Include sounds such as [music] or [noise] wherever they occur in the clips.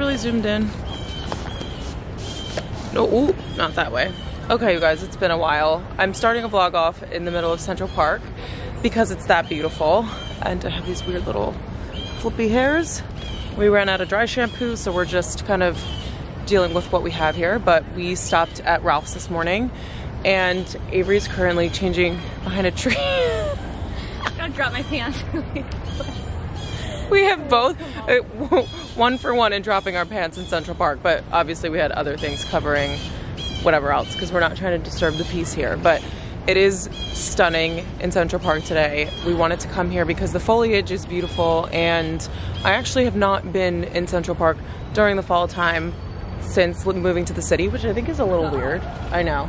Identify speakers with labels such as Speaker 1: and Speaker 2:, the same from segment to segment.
Speaker 1: Really zoomed in? No, ooh, not that way. Okay, you guys, it's been a while. I'm starting a vlog off in the middle of Central Park because it's that beautiful. And I have these weird little flippy hairs. We ran out of dry shampoo, so we're just kind of dealing with what we have here. But we stopped at Ralph's this morning and Avery's currently changing behind a tree. [laughs]
Speaker 2: I'm gonna drop my pants. [laughs]
Speaker 1: we have both [laughs] uh, one for one in dropping our pants in Central Park, but obviously we had other things covering whatever else because we're not trying to disturb the peace here. But it is stunning in Central Park today. We wanted to come here because the foliage is beautiful, and I actually have not been in Central Park during the fall time since moving to the city, which I think is a little weird. I know.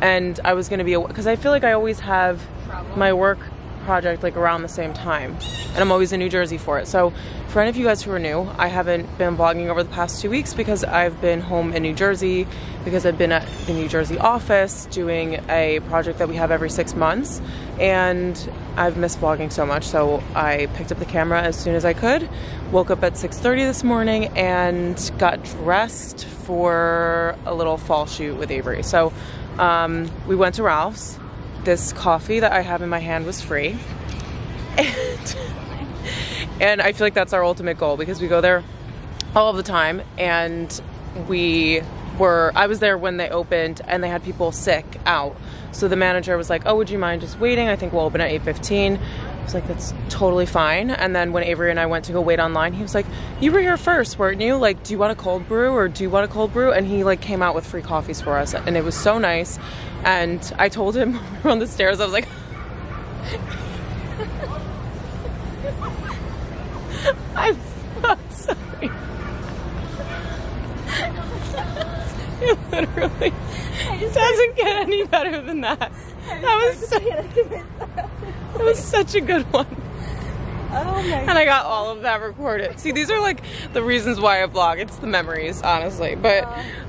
Speaker 1: And I was gonna be, because I feel like I always have my work project like around the same time and I'm always in New Jersey for it. So for any of you guys who are new, I haven't been vlogging over the past two weeks because I've been home in New Jersey because I've been at the New Jersey office doing a project that we have every six months and I've missed vlogging so much so I picked up the camera as soon as I could, woke up at 6.30 this morning and got dressed for a little fall shoot with Avery. So um, we went to Ralph's this coffee that I have in my hand was free. [laughs] And, and I feel like that's our ultimate goal because we go there all of the time and we were I was there when they opened and they had people sick out. So the manager was like, "Oh, would you mind just waiting? I think we'll open at 8:15." I was like, "That's totally fine." And then when Avery and I went to go wait online, he was like, "You were here first, weren't you? Like, do you want a cold brew or do you want a cold brew?" And he like came out with free coffees for us and it was so nice. And I told him [laughs] we were on the stairs, I was like, [laughs] I'm so sorry. [laughs] it literally doesn't get any better than that. That was, so, [laughs] that was such a good one. Oh my And I got all of that recorded. See, these are like the reasons why I vlog. It's the memories, honestly. But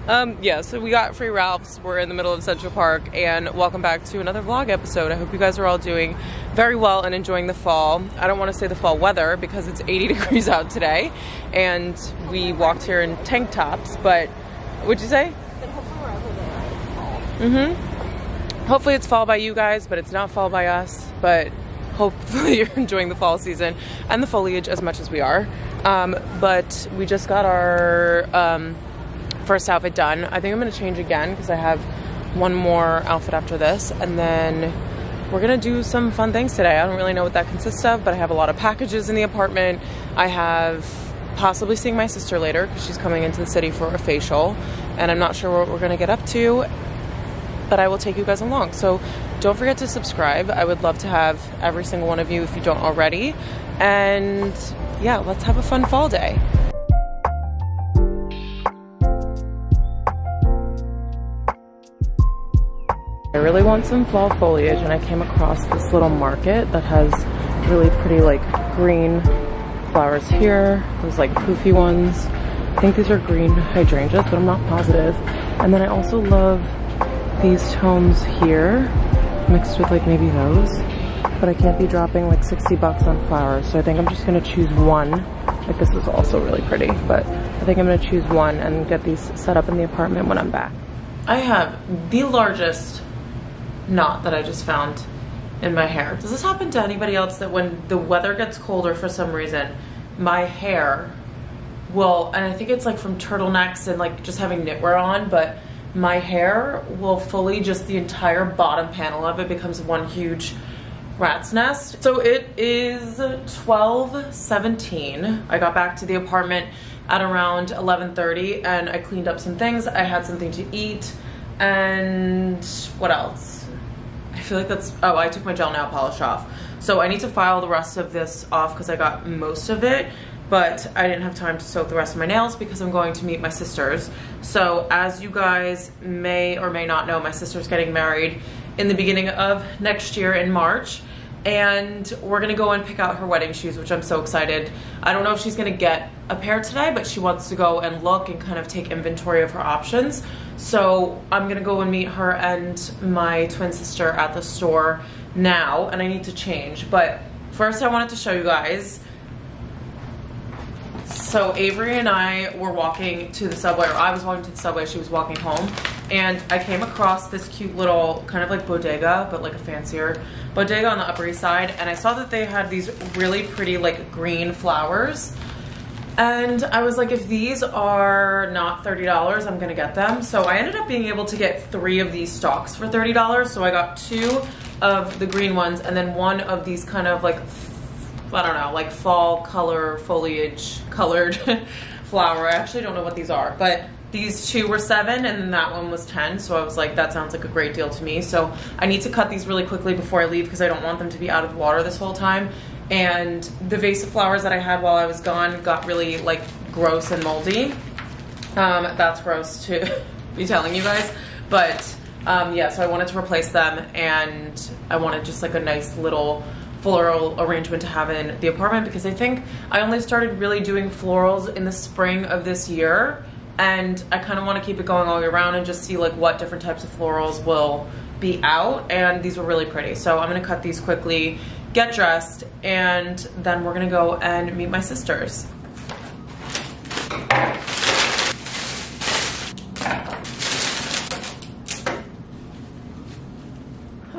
Speaker 1: um, yeah, so we got free Ralphs. We're in the middle of Central Park and welcome back to another vlog episode. I hope you guys are all doing very well and enjoying the fall. I don't want to say the fall weather because it's 80 [laughs] degrees out today and we walked here in tank tops, but what'd you say? But hopefully we're all good. Mm-hmm. Hopefully it's fall by you guys, but it's not fall by us. But hopefully [laughs] you're enjoying the fall season and the foliage as much as we are. Um, but we just got our um, first outfit done. I think I'm gonna change again because I have one more outfit after this and then we're gonna do some fun things today. I don't really know what that consists of, but I have a lot of packages in the apartment. I have possibly seeing my sister later because she's coming into the city for a facial and I'm not sure what we're gonna get up to but I will take you guys along. So don't forget to subscribe. I would love to have every single one of you if you don't already. And yeah, let's have a fun fall day. I really want some fall foliage and I came across this little market that has really pretty like green flowers here. There's like poofy ones. I think these are green hydrangeas, but I'm not positive. And then I also love these tones here mixed with like maybe those but I can't be dropping like 60 bucks on flowers. So I think I'm just gonna choose one. Like this is also really pretty but I think I'm gonna choose one and get these set up in the apartment when I'm back. I have the largest knot that I just found in my hair. Does this happen to anybody else that when the weather gets colder for some reason my hair will and I think it's like from turtlenecks and like just having knitwear on but my hair will fully just the entire bottom panel of it becomes one huge rat's nest. So it is 12:17. I got back to the apartment at around 11:30 and I cleaned up some things. I had something to eat and what else? I feel like that's oh, I took my gel nail polish off. So I need to file the rest of this off because I got most of it but I didn't have time to soak the rest of my nails because I'm going to meet my sisters. So as you guys may or may not know, my sister's getting married in the beginning of next year in March and we're gonna go and pick out her wedding shoes, which I'm so excited. I don't know if she's gonna get a pair today, but she wants to go and look and kind of take inventory of her options. So I'm gonna go and meet her and my twin sister at the store now, and I need to change. But first I wanted to show you guys So Avery and I were walking to the subway, or I was walking to the subway, she was walking home, and I came across this cute little kind of like bodega, but like a fancier bodega on the Upper East Side, and I saw that they had these really pretty like green flowers. And I was like, if these are not $30, I'm gonna get them. So I ended up being able to get three of these stalks for $30. So I got two of the green ones and then one of these kind of like, I don't know, like fall color, foliage colored [laughs] flower. I actually don't know what these are, but these two were seven and that one was 10. So I was like, that sounds like a great deal to me. So I need to cut these really quickly before I leave because I don't want them to be out of water this whole time. And the vase of flowers that I had while I was gone got really like gross and moldy. Um, that's gross to [laughs] be telling you guys. But um, yeah, so I wanted to replace them and I wanted just like a nice little floral arrangement to have in the apartment because I think I only started really doing florals in the spring of this year and I kind of want to keep it going all year round and just see like what different types of florals will be out and these were really pretty. So I'm gonna cut these quickly get dressed and then we're gonna go and meet my sisters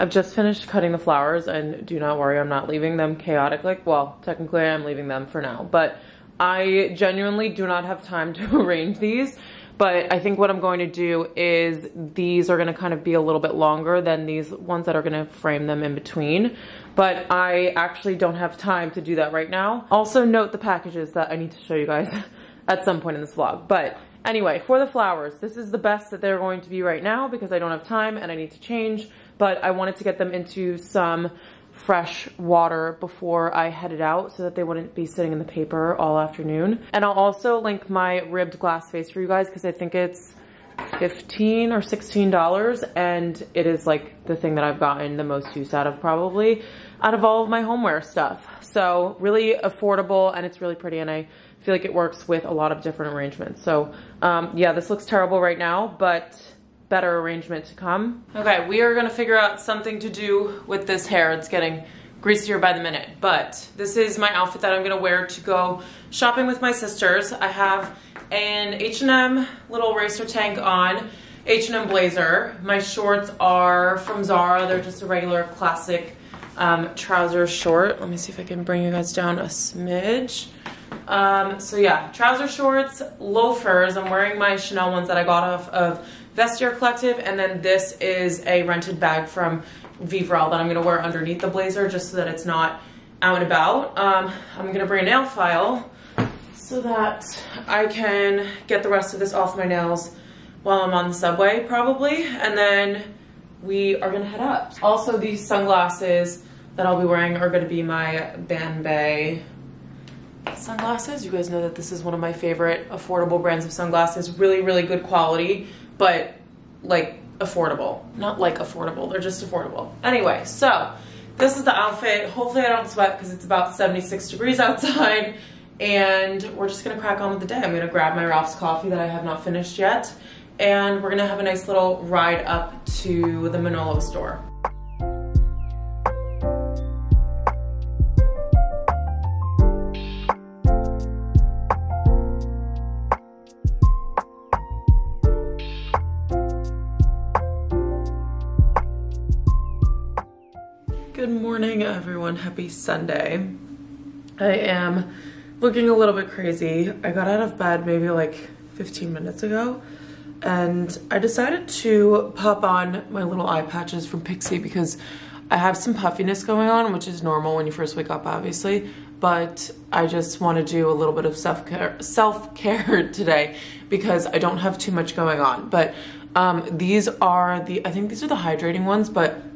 Speaker 1: I've just finished cutting the flowers and do not worry, I'm not leaving them chaotic. Like, well, technically I'm leaving them for now, but I genuinely do not have time to [laughs] arrange these. But I think what I'm going to do is these are gonna kind of be a little bit longer than these ones that are gonna frame them in between. But I actually don't have time to do that right now. Also note the packages that I need to show you guys [laughs] at some point in this vlog. But anyway, for the flowers, this is the best that they're going to be right now because I don't have time and I need to change but I wanted to get them into some fresh water before I headed out so that they wouldn't be sitting in the paper all afternoon. And I'll also link my ribbed glass vase for you guys because I think it's 15 or $16 and it is like the thing that I've gotten the most use out of probably out of all of my homeware stuff. So really affordable and it's really pretty and I feel like it works with a lot of different arrangements. So um, yeah, this looks terrible right now, but better arrangement to come. Okay, we are gonna figure out something to do with this hair. It's getting greasier by the minute, but this is my outfit that I'm gonna wear to go shopping with my sisters. I have an H&M little racer tank on, H&M blazer. My shorts are from Zara. They're just a regular classic um, trouser short. Let me see if I can bring you guys down a smidge. Um, so yeah, trouser shorts, loafers. I'm wearing my Chanel ones that I got off of Vestiaire Collective, and then this is a rented bag from Vivrelle that I'm gonna wear underneath the blazer just so that it's not out and about. Um, I'm gonna bring a nail file so that I can get the rest of this off my nails while I'm on the subway probably, and then we are gonna head up. Also, these sunglasses that I'll be wearing are gonna be my Banbé sunglasses. You guys know that this is one of my favorite affordable brands of sunglasses. Really, really good quality but like affordable. Not like affordable, they're just affordable. Anyway, so this is the outfit. Hopefully I don't sweat because it's about 76 degrees outside and we're just gonna crack on with the day. I'm gonna grab my Ralph's coffee that I have not finished yet and we're gonna have a nice little ride up to the Manolo store. Happy Sunday. I am looking a little bit crazy. I got out of bed maybe like 15 minutes ago and I decided to pop on my little eye patches from Pixi because I have some puffiness going on, which is normal when you first wake up, obviously. But I just want to do a little bit of self-care self -care [laughs] today because I don't have too much going on. But um, these are the, I think these are the hydrating ones, but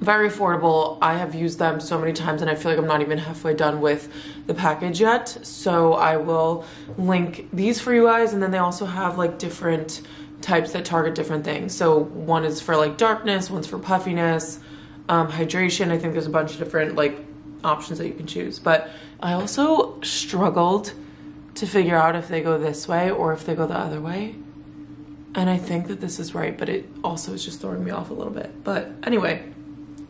Speaker 1: very affordable. I have used them so many times and I feel like I'm not even halfway done with the package yet. So I will link these for you guys and then they also have like different types that target different things. So one is for like darkness, one's for puffiness, um, hydration. I think there's a bunch of different like options that you can choose. But I also struggled to figure out if they go this way or if they go the other way. And I think that this is right, but it also is just throwing me off a little bit. But anyway,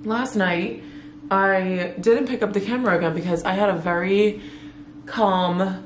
Speaker 1: last night I didn't pick up the camera again because I had a very calm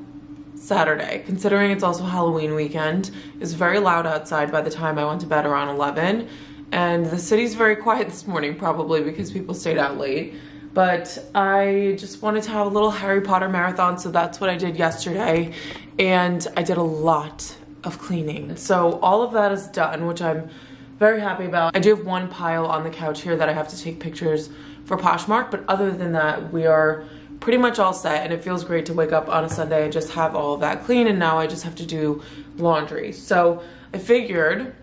Speaker 1: Saturday, considering it's also Halloween weekend. It's very loud outside by the time I went to bed around 11. And the city's very quiet [laughs] this morning, probably because people stayed out late. But I just wanted to have a little Harry Potter marathon, so that's what I did yesterday. And I did a lot of cleaning. So all of that is done, which I'm very happy about. I do have one pile on the couch here that I have to take pictures for Poshmark, but other than that, we are pretty much all set and it feels great to wake up on a Sunday and just have all of that clean and now I just have to do laundry. So I figured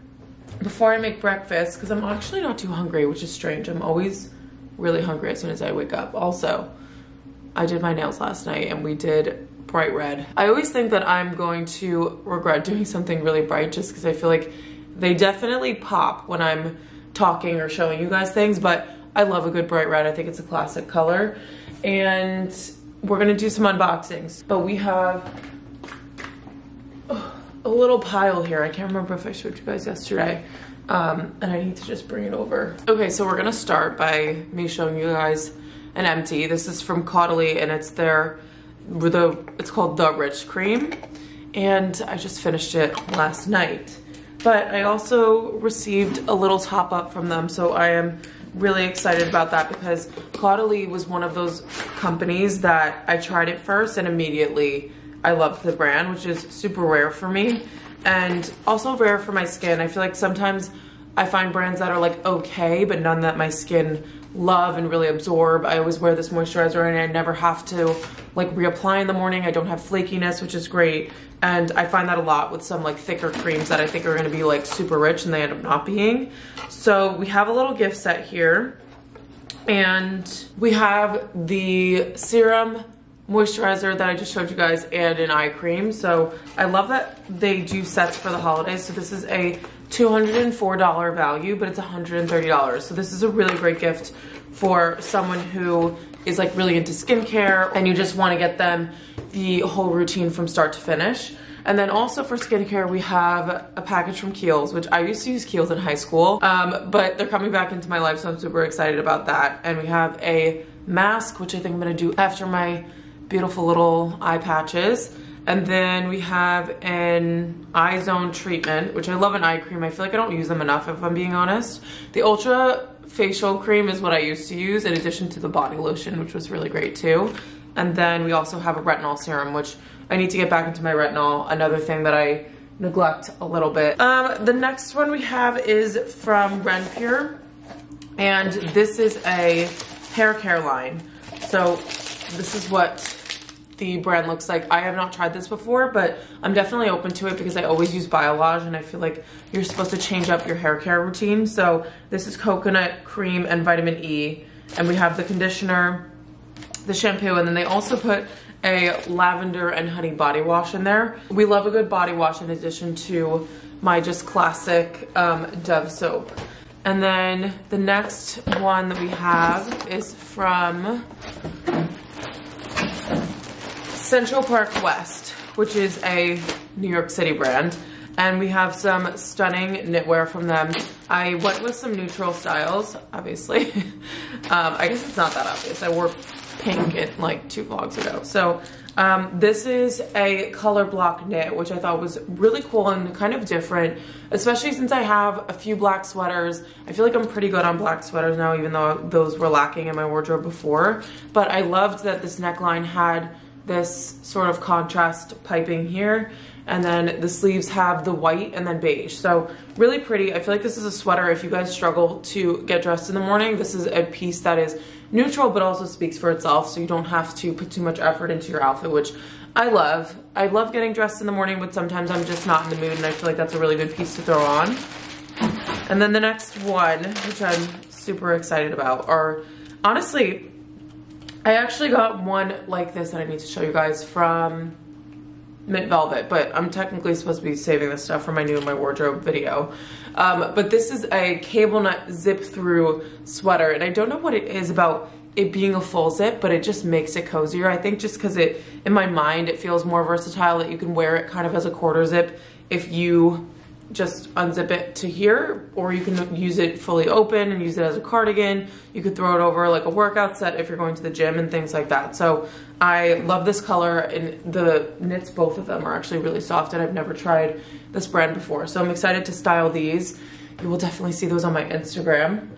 Speaker 1: before I make breakfast, because I'm actually not too hungry, which is strange. I'm always really hungry as soon as I wake up. Also, I did my nails last night and we did bright red. I always think that I'm going to regret doing something really bright just because I feel like they definitely pop when I'm talking or showing you guys things, but I love a good bright red. I think it's a classic color and we're gonna do some unboxings. But we have a little pile here. I can't remember if I showed you guys yesterday. Um, and I need to just bring it over. Okay, so we're gonna start by me showing you guys an empty. This is from Caudalie and it's their, the, it's called The Rich Cream. And I just finished it last night. But I also received a little top up from them, so I am really excited about that because Caudalie was one of those companies that I tried it first and immediately I loved the brand, which is super rare for me and also rare for my skin. I feel like sometimes I find brands that are like okay, but none that my skin love and really absorb. I always wear this moisturizer and I never have to like reapply in the morning. I don't have flakiness, which is great. And I find that a lot with some like thicker creams that I think are gonna be like super rich and they end up not being. So we have a little gift set here and we have the serum moisturizer that I just showed you guys and an eye cream. So I love that they do sets for the holidays. So this is a $204 value, but it's $130. So this is a really great gift for someone who is like really into skincare and you just want to get them the whole routine from start to finish. And then also for skincare, we have a package from Kiehl's, which I used to use Kiehl's in high school, um, but they're coming back into my life, so I'm super excited about that. And we have a mask, which I think I'm gonna do after my beautiful little eye patches. And then we have an eye zone treatment, which I love an eye cream. I feel like I don't use them enough if I'm being honest. The Ultra facial cream is what I used to use in addition to the body lotion, which was really great too. And then we also have a retinol serum, which I need to get back into my retinol. Another thing that I neglect a little bit. Um, the next one we have is from Renpure. And this is a hair care line. So this is what the brand looks like. I have not tried this before, but I'm definitely open to it because I always use Biolage and I feel like you're supposed to change up your hair care routine. So this is coconut cream and vitamin E. And we have the conditioner, the shampoo, and then they also put a lavender and honey body wash in there. We love a good body wash in addition to my just classic um, Dove soap. And then the next one that we have is from Central Park West, which is a New York City brand. And we have some stunning knitwear from them. I went with some neutral styles, obviously. [laughs] um, I guess it's not that obvious. I wore pink in like two vlogs ago. So um, this is a color block knit, which I thought was really cool and kind of different, especially since I have a few black sweaters. I feel like I'm pretty good on black sweaters now, even though those were lacking in my wardrobe before. But I loved that this neckline had this sort of contrast piping here and then the sleeves have the white and then beige. So really pretty. I feel like this is a sweater if you guys struggle to get dressed in the morning. This is a piece that is neutral but also speaks for itself so you don't have to put too much effort into your outfit which i love. I love getting dressed in the morning but sometimes i'm just not in the mood and i feel like that's a really good piece to throw on. And then the next one which i'm super excited about are honestly I actually got one like this that I need to show you guys from Mint Velvet, but I'm technically supposed to be saving this stuff for my new My Wardrobe video. Um, but this is a cable knit zip through sweater, and I don't know what it is about it being a full zip, but it just makes it cozier. I think just because it, in my mind, it feels more versatile that you can wear it kind of as a quarter zip if you just unzip it to here or you can use it fully open and use it as a cardigan. You could throw it over like a workout set if you're going to the gym and things like that. So I love this color and the knits, both of them are actually really soft and I've never tried this brand before. So I'm excited to style these. You will definitely see those on my Instagram.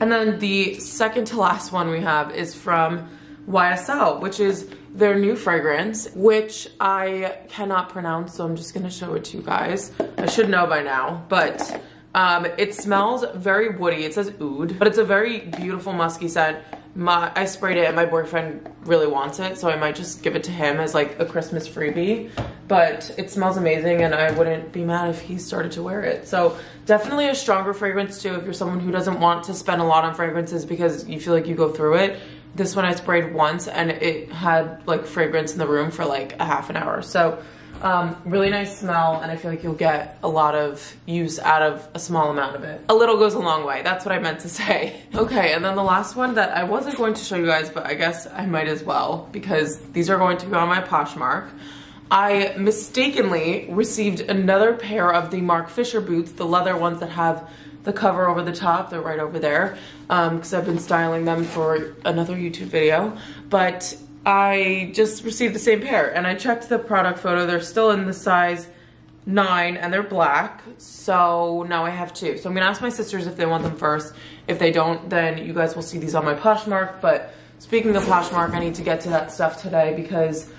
Speaker 1: And then the second to last one we have is from YSL, which is their new fragrance, which I cannot pronounce, so I'm just gonna show it to you guys. I should know by now, but um, it smells very woody. It says oud, but it's a very beautiful musky scent. My, I sprayed it and my boyfriend really wants it, so I might just give it to him as like a Christmas freebie. But it smells amazing and I wouldn't be mad if he started to wear it. So definitely a stronger fragrance too if you're someone who doesn't want to spend a lot on fragrances because you feel like you go through it this one I sprayed once and it had like fragrance in the room for like a half an hour. So um, really nice smell and I feel like you'll get a lot of use out of a small amount of it. A little goes a long way. That's what I meant to say. [laughs] Okay, and then the last one that I wasn't going to show you guys, but I guess I might as well because these are going to be on my Poshmark. I mistakenly received another pair of the Marc Fisher boots, the leather ones that have the cover over the top. They're right over there because um, I've been styling them for another YouTube video. But I just received the same pair and I checked the product photo. They're still in the size nine and they're black. So now I have two. So I'm gonna ask my sisters if they want them first. If they don't, then you guys will see these on my Poshmark. But speaking of Poshmark, I need to get to that stuff today because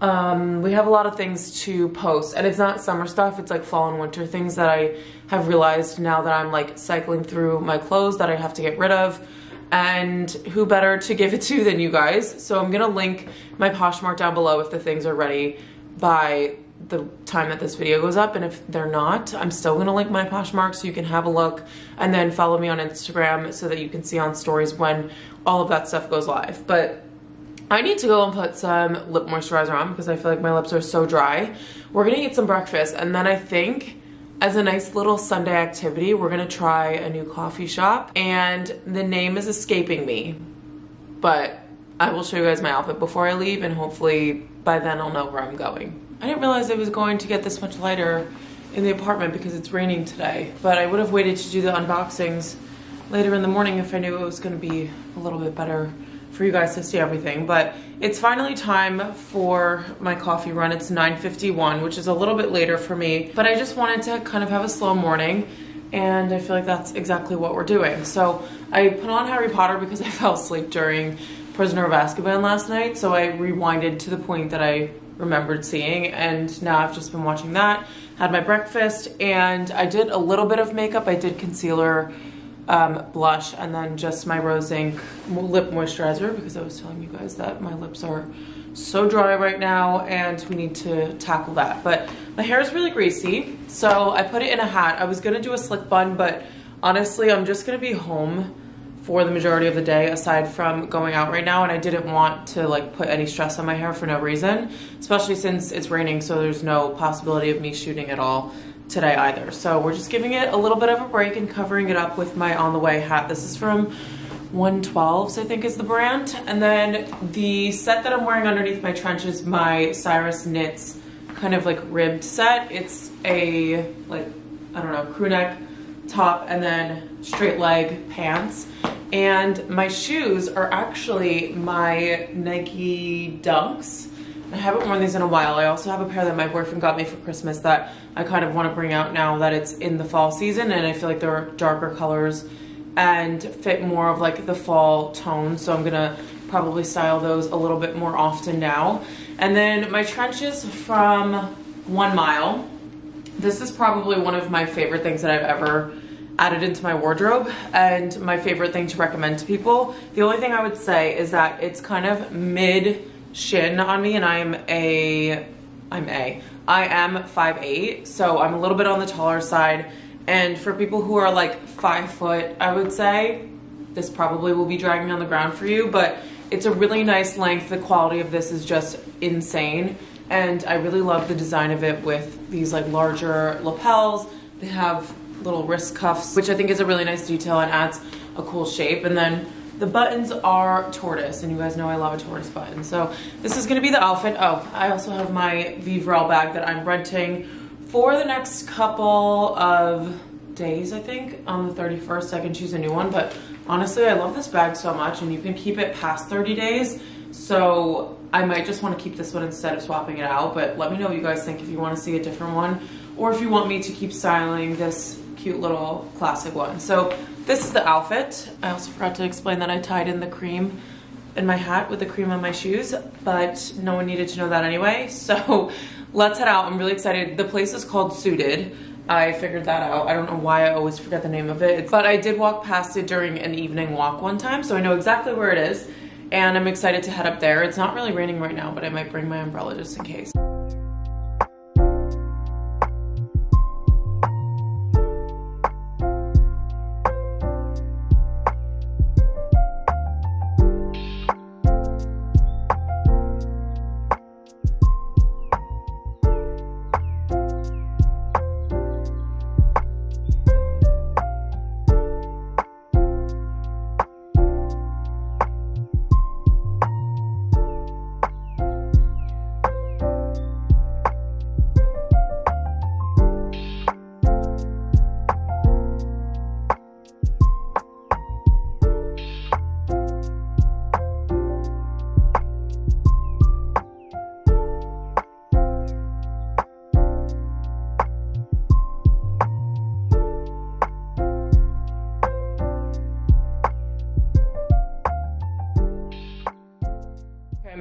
Speaker 1: um, we have a lot of things to post and it's not summer stuff it's like fall and winter things that I have realized now that I'm like cycling through my clothes that I have to get rid of and who better to give it to [laughs] than you guys so I'm gonna link my Poshmark down below if the things are ready by the time that this video goes up and if they're not I'm still gonna link my Poshmark so you can have a look and then follow me on Instagram so that you can see on stories when all of that stuff goes live but I need to go and put some lip moisturizer on because I feel like my lips are so dry. We're gonna eat some breakfast and then I think as a nice little Sunday activity, we're gonna try a new coffee shop and the name is escaping me, but I will show you guys my outfit before I leave and hopefully by then I'll know where I'm going. I didn't realize it was going to get this much lighter in the apartment because it's raining today, but I would have waited to do the unboxings later in the morning if I knew it was gonna be a little bit better for you guys to see everything. But it's finally time for my coffee run. It's 9.51, which is a little bit later for me. But I just wanted to kind of have a slow morning and I feel like that's exactly what we're doing. So I put on Harry Potter because [laughs] I fell asleep during Prisoner of Azkaban last night. So I rewinded to the point that I remembered seeing and now I've just been watching that. Had my breakfast and I did a little bit of makeup. I did concealer um, blush and then just my Rose Inc lip moisturizer because I was telling you guys that my lips are so dry right now and we need to tackle that. But my hair is really greasy, so I put it in a hat. I was gonna do a slick bun, but honestly, I'm just gonna be home for the majority of the day aside from going out right now and I didn't want to like put any stress on my hair for no reason especially since it's raining so there's no possibility of me shooting at all today either. So we're just giving it a little bit of a break and covering it up with my On The Way hat. This is from 112s, I think is the brand. And then the set that I'm wearing underneath my trench is my Cyrus Knits kind of like ribbed set. It's a like, I don't know, crew neck top and then straight leg pants. And my shoes are actually my Nike Dunks I haven't worn these in a while. I also have a pair that my boyfriend got me for Christmas that I kind of want to bring out now that it's in the fall season and I feel like they're darker colors and fit more of like the fall tone. So I'm gonna probably style those a little bit more often now. And then my trenches from One Mile. This is probably one of my favorite things that I've ever added into my wardrobe and my favorite thing to recommend to people. The only thing I would say is that it's kind of mid shin on me and I'm a, I'm a, I am 5'8", so I'm a little bit on the taller side. And for people who are like five foot, I would say, this probably will be dragging on the ground for you, but it's a really nice length. The quality of this is just insane. And I really love the design of it with these like larger lapels. They have little wrist cuffs, which I think is a really nice detail and adds a cool shape. And then the buttons are tortoise, and you guys know I love a tortoise button. So this is gonna be the outfit. Oh, I also have my Vivrelle bag that I'm renting for the next couple of days, I think, on the 31st, I can choose a new one. But honestly, I love this bag so much and you can keep it past 30 days. So I might just want to keep this one instead of swapping it out. But let me know what you guys think if you want to see a different one or if you want me to keep styling this cute little classic one. So this is the outfit. I also forgot to explain that I tied in the cream in my hat with the cream on my shoes, but no one needed to know that anyway. [laughs] So let's head out. I'm really excited. The place is called Suited. I figured that out. I don't know why I always forget the name of it, but I did walk past it during an evening walk one time, so I know exactly where it is, and I'm excited to head up there. It's not really raining right now, but I might bring my umbrella just in case.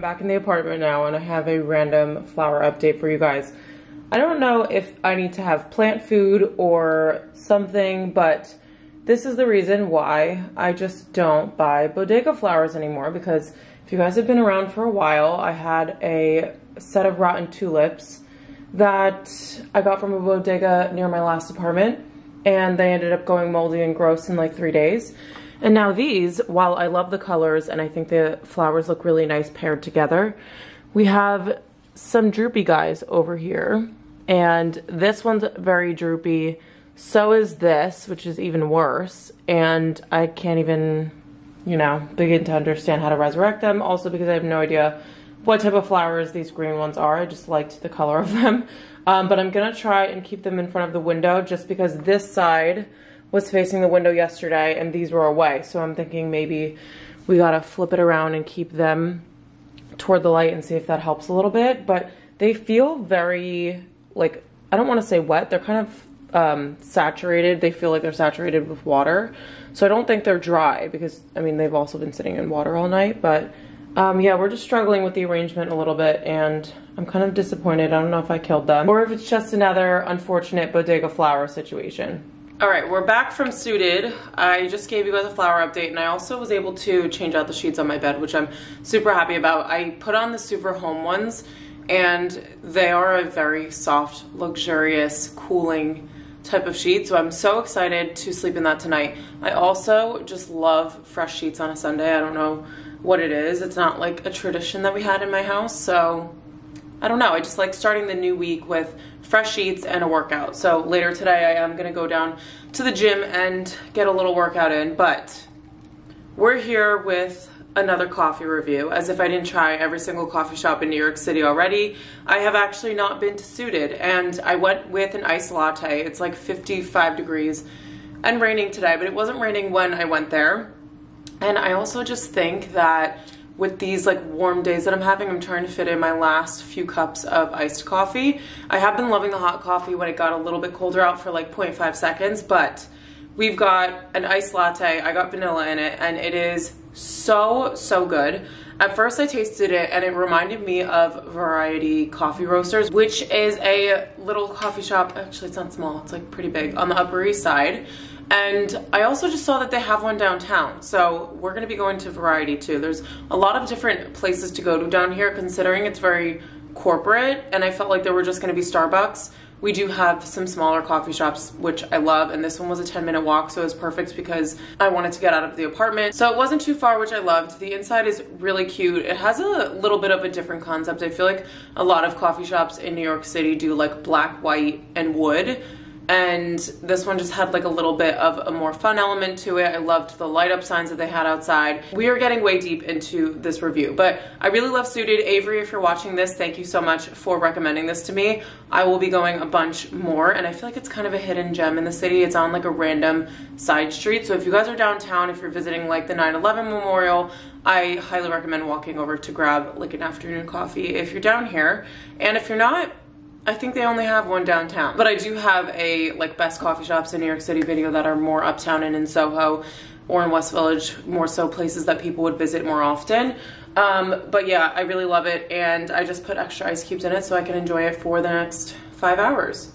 Speaker 1: Back in the apartment now and I have a random flower update for you guys. I don't know if I need to have plant food or something, but this is the reason why I just don't buy bodega flowers anymore because if you guys have been around for a while, I had a set of rotten tulips that I got from a bodega near my last apartment and they ended up going moldy and gross in like three days. And now these, while I love the colors and I think the flowers look really nice paired together, we have some droopy guys over here. And this one's very droopy. So is this, which is even worse. And I can't even, you know, begin to understand how to resurrect them. Also because I have no idea what type of flowers these green ones are. I just liked the color of them. Um, but I'm gonna try and keep them in front of the window just because this side was facing the window yesterday and these were away. So I'm thinking maybe we gotta flip it around and keep them toward the light and see if that helps a little bit. But they feel very, like, I don't wanna say wet. They're kind of um, saturated. They feel like they're saturated with water. So I don't think they're dry because, I mean, they've also been sitting in water all night. But um, yeah, we're just struggling with the arrangement a little bit and I'm kind of disappointed. I don't know if I killed them or if it's just another unfortunate bodega flower situation. All right, we're back from Suited. I just gave you guys a flower update and I also was able to change out the sheets on my bed, which I'm super happy about. I put on the Super Home ones and they are a very soft, luxurious, cooling type of sheet. So I'm so excited to sleep in that tonight. I also just love fresh sheets on a Sunday. I don't know what it is. It's not like a tradition that we had in my house. So I don't know. I just like starting the new week with fresh sheets and a workout. So later today I am gonna go down to the gym and get a little workout in, but we're here with another coffee review as if I didn't try every single coffee shop in New York City already. I have actually not been to Suited and I went with an iced latte. It's like 55 degrees and raining today, but it wasn't raining when I went there. And I also just think that with these like warm days that I'm having, I'm trying to fit in my last few cups of iced coffee. I have been loving the hot coffee when it got a little bit colder out for like 0.5 seconds, but we've got an iced latte. I got vanilla in it and it is so, so good. At first I tasted it and it reminded me of Variety Coffee Roasters, which is a little coffee shop. Actually, it's not small. It's like pretty big on the Upper East Side. And I also just saw that they have one downtown. So we're gonna be going to Variety too. There's a lot of different places to go to down here considering it's very corporate and I felt like there were just gonna be Starbucks. We do have some smaller coffee shops, which I love, and this one was a 10 minute walk, so it was perfect because I wanted to get out of the apartment. So it wasn't too far, which I loved. The inside is really cute. It has a little bit of a different concept. I feel like a lot of coffee shops in New York City do like black, white, and wood and this one just had like a little bit of a more fun element to it. I loved the light up signs that they had outside. We are getting way deep into this review, but I really love Suited. Avery, if you're watching this, thank you so much for recommending this to me. I will be going a bunch more, and I feel like it's kind of a hidden gem in the city. It's on like a random side street. So if you guys are downtown, if you're visiting like the 9-11 Memorial, I highly recommend walking over to grab like an afternoon coffee if you're down here. And if you're not, I think they only have one downtown. But I do have a like best coffee shops in New York City video that are more uptown and in Soho or in West Village, more so places that people would visit more often. Um, but yeah, I really love it and I just put extra ice cubes in it so I can enjoy it for the next five hours.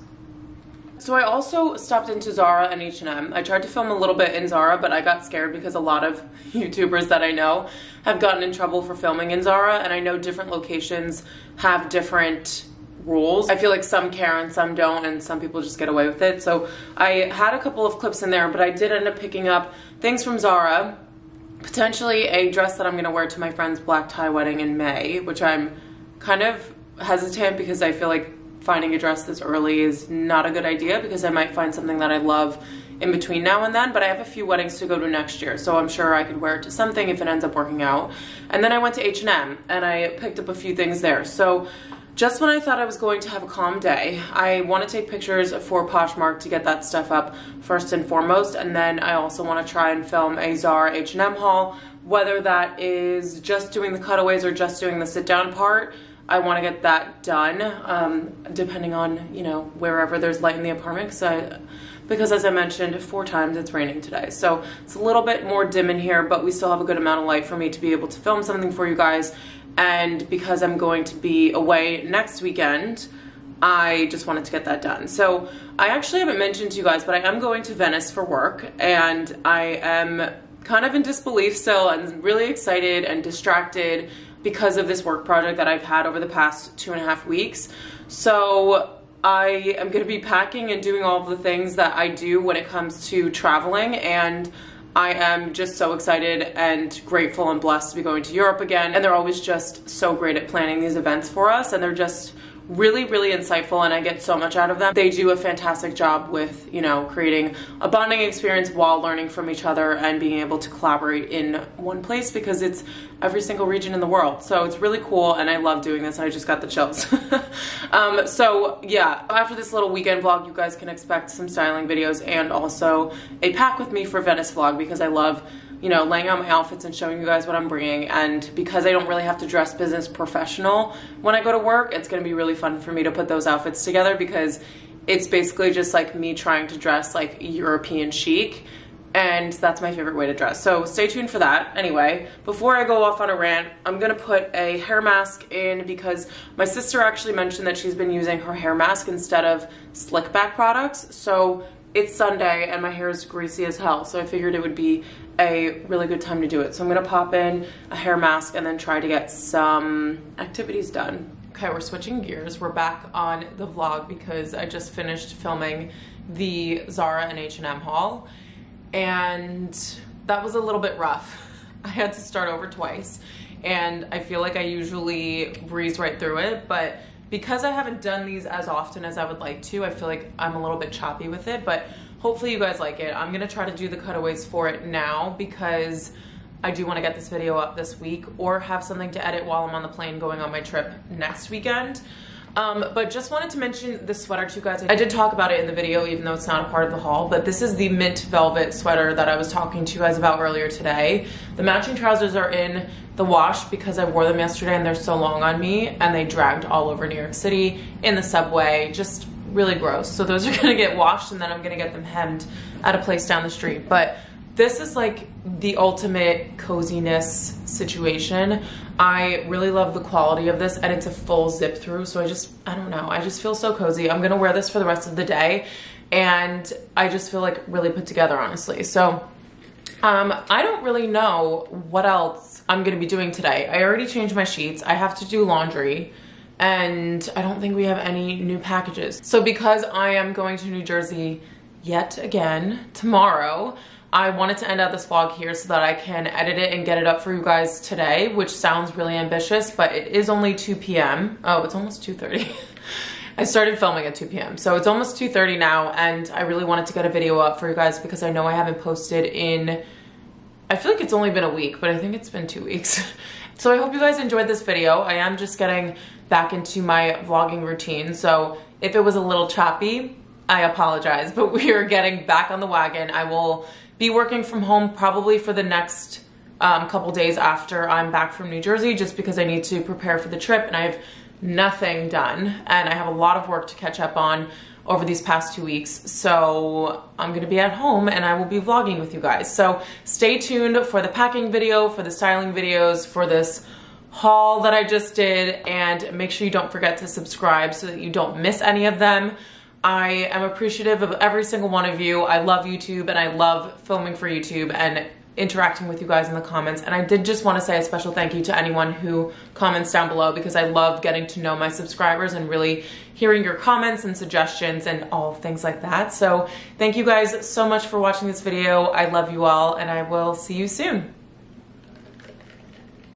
Speaker 1: So I also stopped into Zara and H&M. I tried to film a little bit in Zara, but I got scared because a lot of [laughs] YouTubers that I know have gotten in trouble for filming in Zara, and I know different locations have different rules. I feel like some care and some don't and some people just get away with it. So I had a couple of clips in there, but I did end up picking up things from Zara, potentially a dress that I'm gonna wear to my friend's black tie wedding in May, which I'm kind of hesitant because I feel like finding a dress this early is not a good idea because I might find something that I love in between now and then, but I have a few weddings to go to next year, so I'm sure I could wear it to something if it ends up working out. And then I went to H&M and I picked up a few things there. So just when I thought I was going to have a calm day, I want to take pictures for Poshmark to get that stuff up first and foremost, and then I also want to try and film a Zara H&M haul, whether that is just doing the cutaways or just doing the sit down part. I want to get that done, um, depending on, you know, wherever there's light in the apartment, because I because as I mentioned four times, it's raining today. So it's a little bit more dim in here, but we still have a good amount of light for me to be able to film something for you guys and because I'm going to be away next weekend, I just wanted to get that done. So I actually haven't mentioned to you guys, but I am going to Venice for work and I am kind of in disbelief still and really excited and distracted because of this work project that I've had over the past two and a half weeks. So I am going to be packing and doing all the things that I do when it comes to traveling and I am just so excited and grateful and blessed to be going to Europe again. And they're always just so great at planning these events for us. And they're just really, really insightful and I get so much out of them. They do a fantastic job with, you know, creating a bonding experience while learning from each other and being able to collaborate in one place because it's every single region in the world. So it's really cool and I love doing this. I just got the chills. [laughs] um, so yeah, after this little weekend vlog, you guys can expect some styling videos and also a pack with me for Venice vlog because I love you know, laying out my outfits and showing you guys what I'm bringing. And because I don't really have to dress business professional when I go to work, it's gonna be really fun for me to put those outfits together because it's basically just like me trying to dress like European chic and that's my favorite way to dress. So stay tuned for that. Anyway, before I go off on a rant, I'm gonna put a hair mask in because my sister actually mentioned that she's been using her hair mask instead of slick back products. So it's Sunday and my hair is greasy as hell, so I figured it would be a really good time to do it. So I'm gonna pop in a hair mask and then try to get some activities done. Okay, we're switching gears. We're back on the vlog because I just finished filming the Zara and H&M haul and that was a little bit rough. [laughs] I had to start over twice and I feel like I usually breeze right through it, but because I haven't done these as often as I would like to, I feel like I'm a little bit choppy with it, but hopefully you guys like it. I'm gonna try to do the cutaways for it now because I do wanna get this video up this week or have something to edit while I'm on the plane going on my trip next weekend. Um, but just wanted to mention the sweater to you guys. I did talk about it in the video, even though it's not a part of the haul, but this is the mint velvet sweater that I was talking to you guys about earlier today. The matching trousers are in the wash because I wore them yesterday and they're so long on me and they dragged all over New York City in the subway, just really gross. So those are [laughs] gonna get washed and then I'm gonna get them hemmed at a place down the street. But this is like the ultimate coziness situation. I really love the quality of this and it's a full zip through. So I just, I don't know, I just feel so cozy. I'm gonna wear this for the rest of the day and I just feel like really put together, honestly. So um, I don't really know what else I'm gonna be doing today. I already changed my sheets. I have to do laundry and I don't think we have any new packages. So because I am going to New Jersey yet again tomorrow, I wanted to end out this vlog here so that I can edit it and get it up for you guys today, which sounds really ambitious, but it is only 2 p.m. Oh, it's almost 2.30. [laughs] I started filming at 2 p.m. So it's almost 2.30 now and I really wanted to get a video up for you guys because I know I haven't posted in, I feel like it's only been a week, but I think it's been two [laughs] weeks. so I hope you guys enjoyed this video. I am just getting back into my vlogging routine. So if it was a little choppy, I apologize, but [laughs] we are getting back on the wagon. I will be working from home probably for the next um, couple days after I'm back from New Jersey just because I need to prepare for the trip and I have nothing done and I have a lot of work to catch up on over these past two weeks. So I'm gonna be at home and I will be vlogging with you guys. So stay tuned for the packing video, for the styling videos, for this haul that I just did and make sure you don't forget to subscribe so that you don't miss any of them. I am appreciative of every single one of you. I love YouTube and I love filming for YouTube and interacting with you guys in the comments. And I did just want to say a special thank you to anyone who comments down below because I love getting to know my subscribers and really hearing your comments and suggestions and all things like that. So thank you guys so much for watching this video. I love you all and I will see you soon.